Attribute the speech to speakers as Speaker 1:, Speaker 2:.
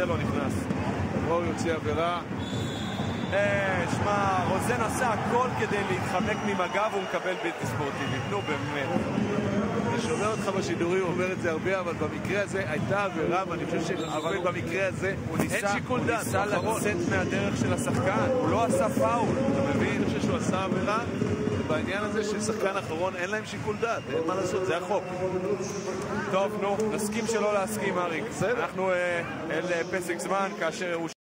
Speaker 1: זה לא נכנס.
Speaker 2: דרור יוציא עבירה.
Speaker 1: אה, שמע, רוזן עשה הכל כדי להתחמק ממגע והוא מקבל בלתי ספורטיבי. נו, באמת.
Speaker 2: אני שומע אותך בשידורים, אומר את זה הרבה, אבל במקרה הזה הייתה עבירה, ואני חושב
Speaker 1: אבל הוא-
Speaker 2: שבמקרה הזה אין
Speaker 1: ניסה,
Speaker 2: שיקול דעת.
Speaker 1: ניסה
Speaker 2: הוא האחרון.
Speaker 1: לצאת מהדרך של השחקן, הוא לא עשה פאול, אתה מבין?
Speaker 2: אני חושב שהוא עשה עבירה, ובעניין הזה ששחקן אחרון אין להם שיקול דעת, אין מה לעשות, זה החוק.
Speaker 1: טוב, נו, נסכים שלא להסכים, אריק.
Speaker 2: בסדר.
Speaker 1: אנחנו אה, אל אה, פסק זמן, כאשר.